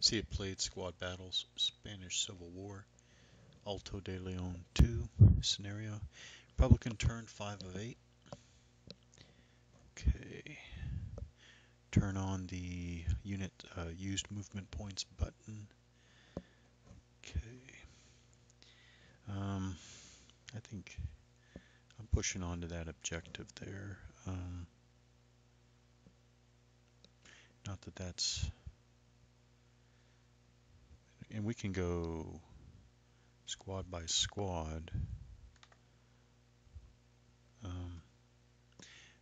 See it played squad battles, Spanish Civil War, Alto de Leon 2 scenario. Republican turn 5 of 8. Okay. Turn on the unit uh, used movement points button. Okay. Um, I think I'm pushing on to that objective there. Um, not that that's and we can go squad by squad. Um,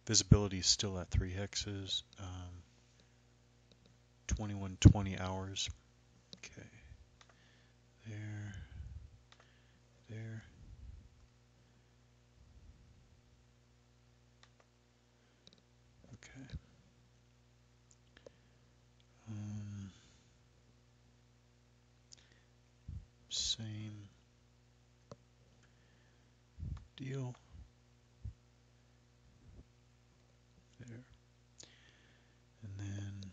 visibility is still at three hexes. Um, 2120 hours. Okay. There. Okay. Um, same deal. There. And then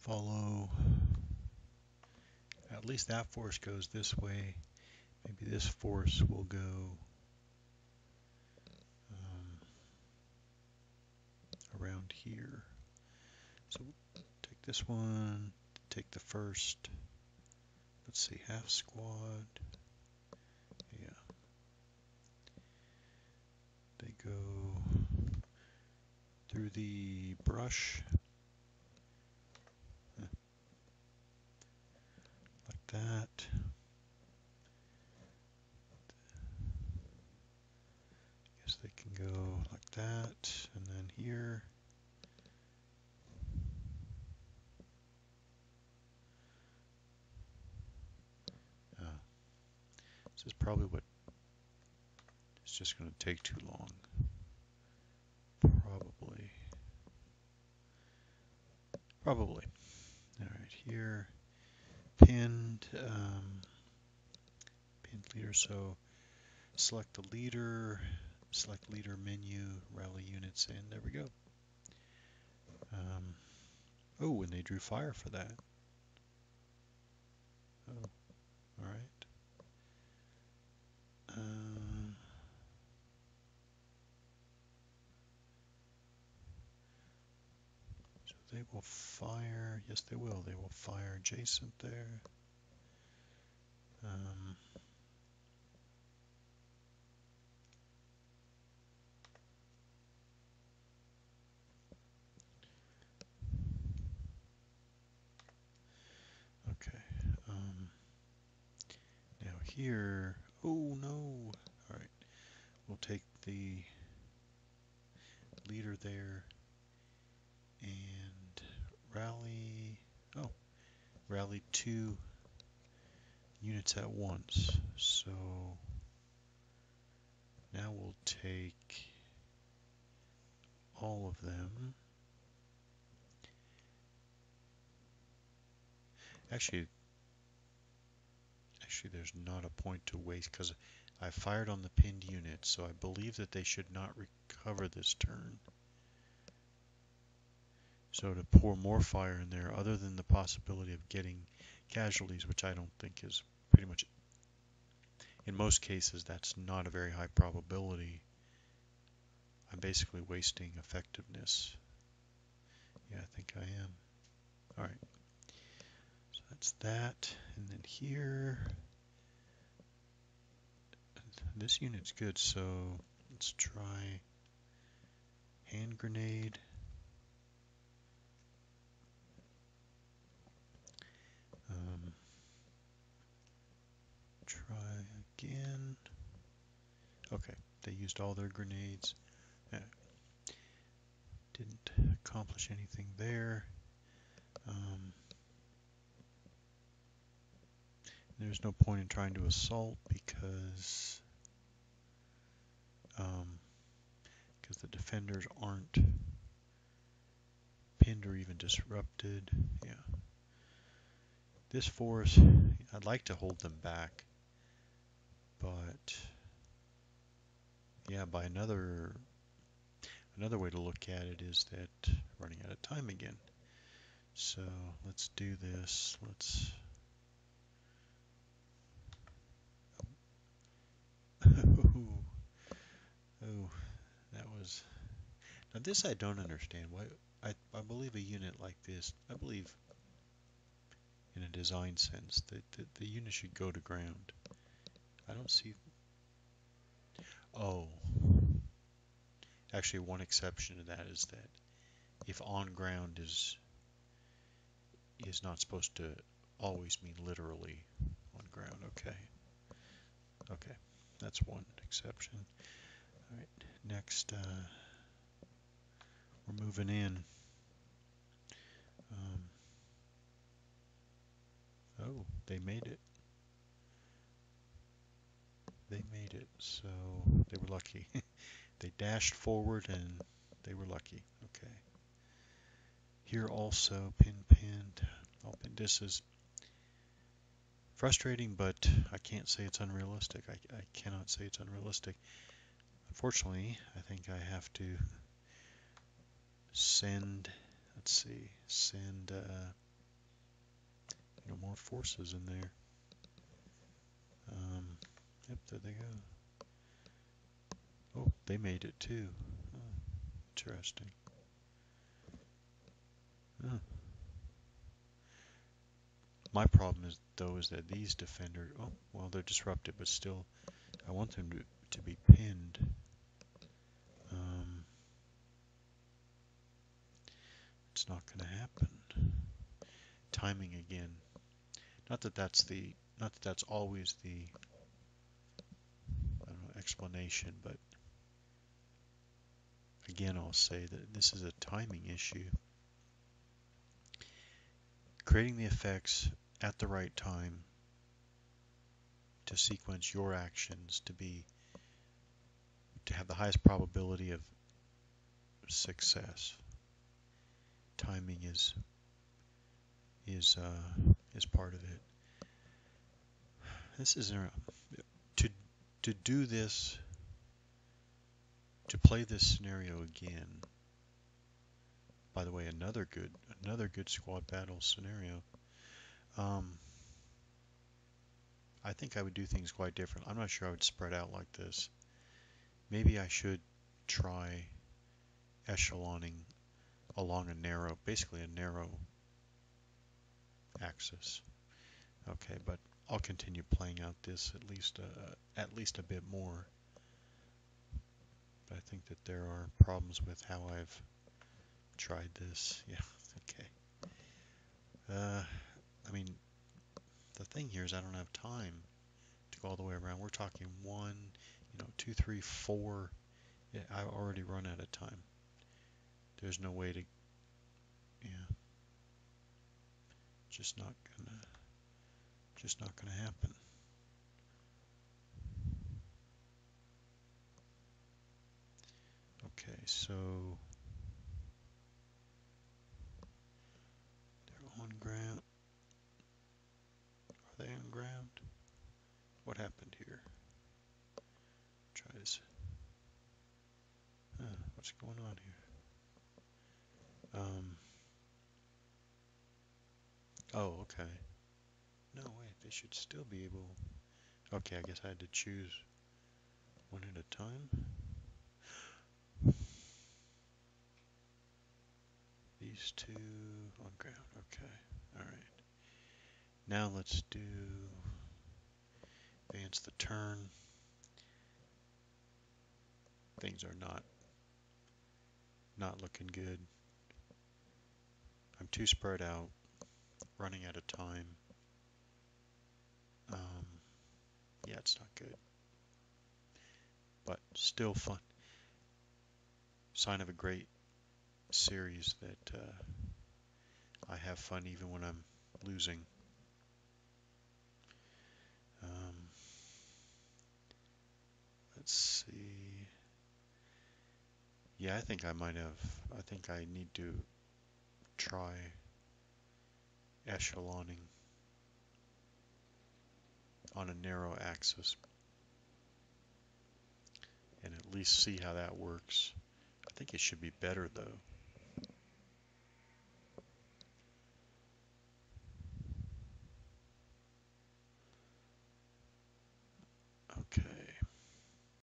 follow, at least that force goes this way. Maybe this force will go um, around here. So take this one, take the first, let's see, half squad. Yeah. They go through the brush like that. I Guess they can go like that, and then here. This is probably what it's just going to take too long. Probably. Probably. All right, here, pinned, um, pinned leader. So select the leader, select leader menu, rally units and There we go. Um, oh, and they drew fire for that. Oh, all right. So they will fire. Yes, they will. They will fire adjacent there. Um, okay. Um, now here, oh no. All right. We'll take the leader there and rally, oh, rally two units at once. So now we'll take all of them. Actually, actually there's not a point to waste because I fired on the pinned unit, so I believe that they should not recover this turn. So to pour more fire in there, other than the possibility of getting casualties, which I don't think is pretty much, in most cases, that's not a very high probability. I'm basically wasting effectiveness. Yeah, I think I am. All right. That's that. And then here, this unit's good, so let's try hand grenade. Um, try again. Okay, they used all their grenades. Uh, didn't accomplish anything there. Um, there's no point in trying to assault because because um, the defenders aren't pinned or even disrupted. Yeah. This force, I'd like to hold them back, but yeah, by another, another way to look at it is that running out of time again. So let's do this. Let's oh, oh, that was now this I don't understand. Why I I believe a unit like this, I believe in a design sense that the, unit should go to ground. I don't see. Oh, actually, one exception to that is that if on ground is is not supposed to always mean literally on ground. Okay. Okay, that's one exception. All right, next, uh, moving in. Um, oh, they made it. They made it, so they were lucky. they dashed forward and they were lucky. Okay. Here also, pin pinned. Oh, this is frustrating, but I can't say it's unrealistic. I, I cannot say it's unrealistic. Unfortunately, I think I have to send, let's see, send, uh, you know, more forces in there. Um, yep, there they go. Oh, they made it too. Oh, interesting. Oh. My problem is though is that these defenders, oh well, they're disrupted, but still, I want them to to be pinned. Not going to happen. Timing again. Not that that's the not that that's always the know explanation, but again, I'll say that this is a timing issue. Creating the effects at the right time to sequence your actions to be to have the highest probability of success. Timing is is uh, is part of it. This is to to do this to play this scenario again. By the way, another good another good squad battle scenario um, I think I would do things quite different. I'm not sure I would spread out like this. Maybe I should try echeloning along a narrow, basically a narrow axis. Okay, but I'll continue playing out this at least uh, at least a bit more. But I think that there are problems with how I've tried this. Yeah, okay. Uh, I mean, the thing here is I don't have time to go all the way around. We're talking one, you know, two, three, four. Yeah, I've already run out of time. There's no way to, yeah, just not gonna, just not gonna happen. Okay, so they're on ground. Are they on ground? What happened here? Try this. Huh, what's going on here? Um. Oh, okay. No, wait, they should still be able... Okay, I guess I had to choose one at a time. These two on ground, okay, alright. Now let's do advance the turn. Things are not not looking good. I'm too spread out, running out of time. Um, yeah, it's not good. But still fun. Sign of a great series that uh, I have fun even when I'm losing. Um, let's see. Yeah, I think I might have. I think I need to try echeloning on a narrow axis and at least see how that works. I think it should be better though.